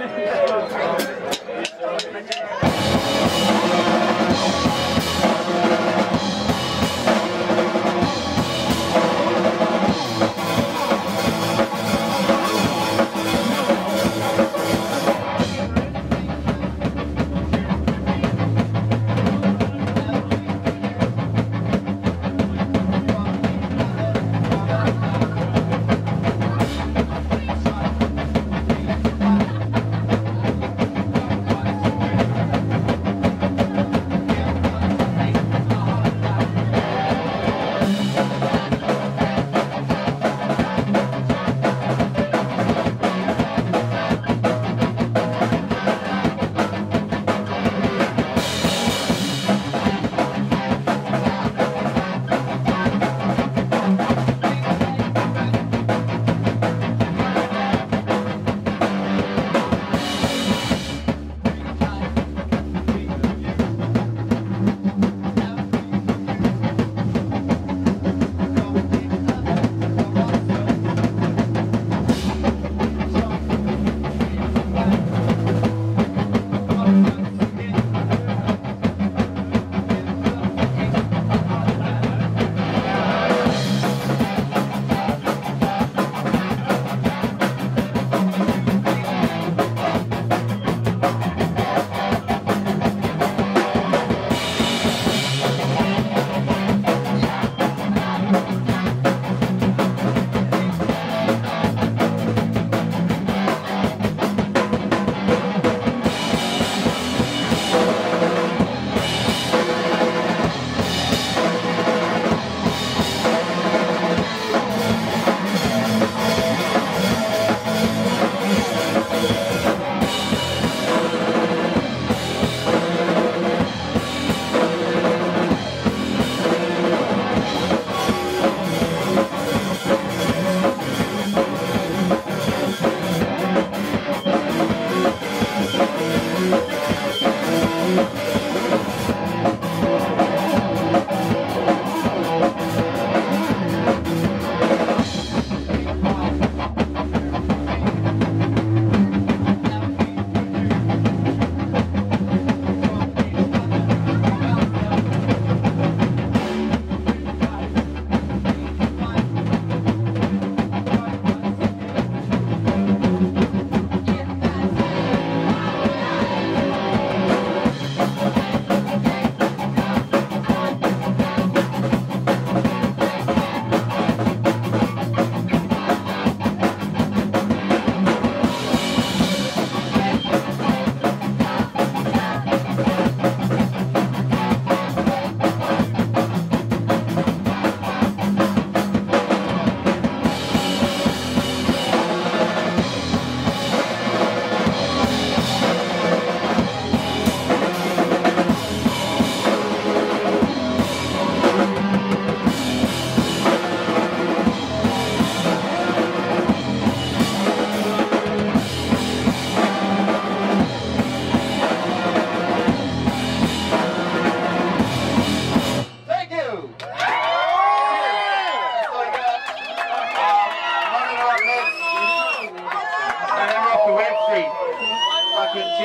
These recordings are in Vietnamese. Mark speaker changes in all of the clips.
Speaker 1: Thank you.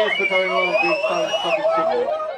Speaker 1: Yes, the Taiwan Big Time Public People.